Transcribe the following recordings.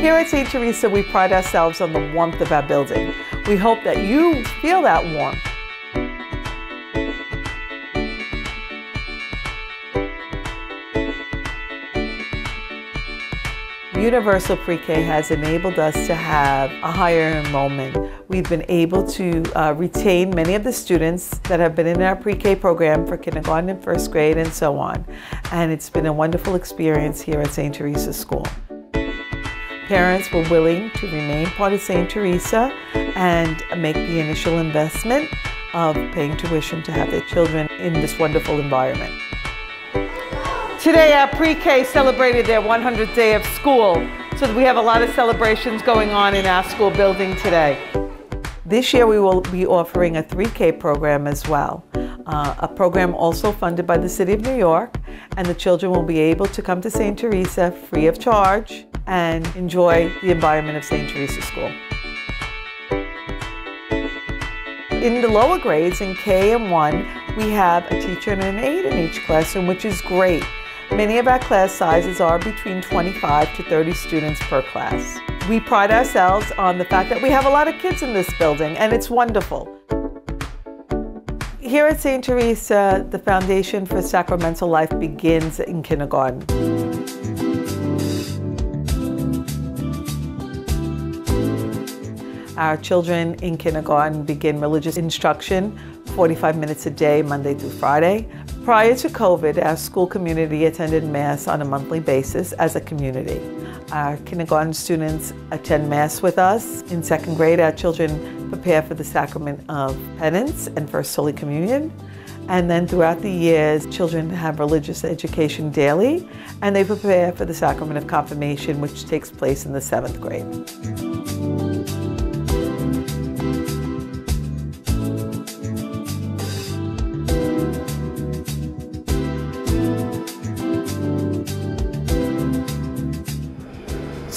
Here at St. Theresa, we pride ourselves on the warmth of our building. We hope that you feel that warmth. Universal Pre-K has enabled us to have a higher enrollment. We've been able to uh, retain many of the students that have been in our pre-K program for kindergarten and first grade and so on. And it's been a wonderful experience here at St. Theresa School. Parents were willing to remain part of St. Theresa and make the initial investment of paying tuition to have their children in this wonderful environment. Today our pre-K celebrated their 100th day of school, so we have a lot of celebrations going on in our school building today. This year we will be offering a 3K program as well, uh, a program also funded by the City of New York, and the children will be able to come to St. Theresa free of charge and enjoy the environment of St. Theresa School. In the lower grades, in K and 1, we have a teacher and an aide in each classroom, which is great. Many of our class sizes are between 25 to 30 students per class. We pride ourselves on the fact that we have a lot of kids in this building and it's wonderful. Here at St. Theresa, the foundation for sacramental life begins in kindergarten. Our children in kindergarten begin religious instruction 45 minutes a day, Monday through Friday. Prior to COVID, our school community attended Mass on a monthly basis as a community. Our kindergarten students attend Mass with us. In second grade, our children prepare for the sacrament of penance and First Holy Communion. And then throughout the years, children have religious education daily, and they prepare for the sacrament of confirmation, which takes place in the seventh grade.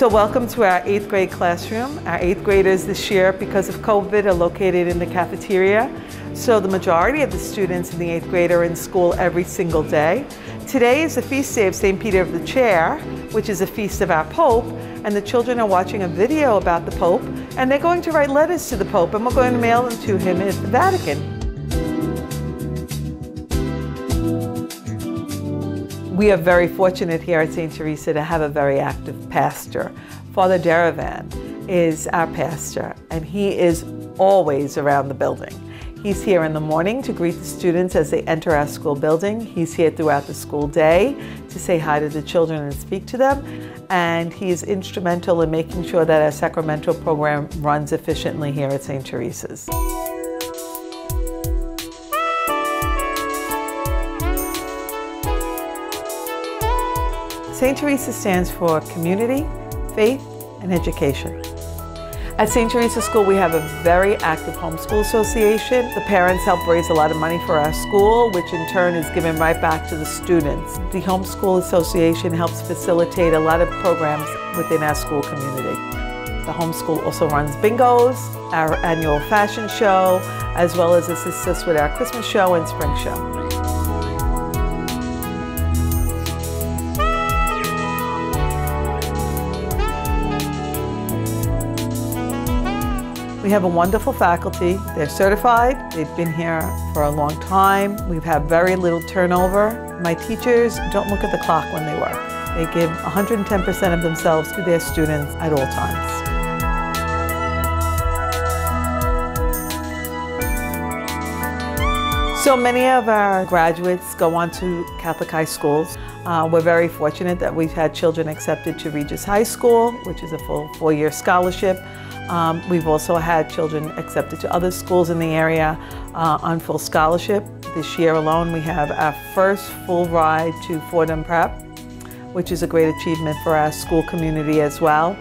So welcome to our eighth grade classroom. Our eighth graders this year, because of COVID, are located in the cafeteria. So the majority of the students in the eighth grade are in school every single day. Today is the feast day of St. Peter of the Chair, which is a feast of our Pope, and the children are watching a video about the Pope, and they're going to write letters to the Pope, and we're going to mail them to him at the Vatican. We are very fortunate here at St. Theresa to have a very active pastor. Father Deravan is our pastor, and he is always around the building. He's here in the morning to greet the students as they enter our school building. He's here throughout the school day to say hi to the children and speak to them. And he is instrumental in making sure that our sacramental program runs efficiently here at St. Theresa's. St. Theresa stands for community, faith, and education. At St. Theresa School, we have a very active homeschool association. The parents help raise a lot of money for our school, which in turn is given right back to the students. The Homeschool Association helps facilitate a lot of programs within our school community. The homeschool also runs bingos, our annual fashion show, as well as assists us with our Christmas show and spring show. We have a wonderful faculty. They're certified. They've been here for a long time. We've had very little turnover. My teachers don't look at the clock when they work. They give 110% of themselves to their students at all times. So many of our graduates go on to Catholic high schools. Uh, we're very fortunate that we've had children accepted to Regis High School, which is a full four-year scholarship. Um, we've also had children accepted to other schools in the area uh, on full scholarship. This year alone, we have our first full ride to Fordham Prep, which is a great achievement for our school community as well.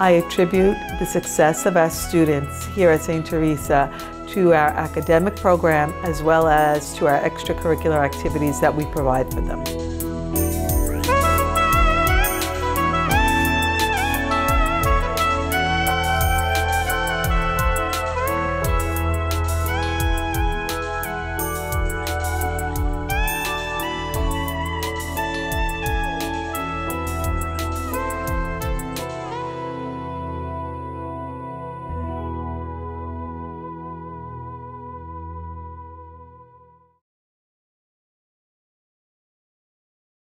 I attribute the success of our students here at St. Theresa to our academic program as well as to our extracurricular activities that we provide for them.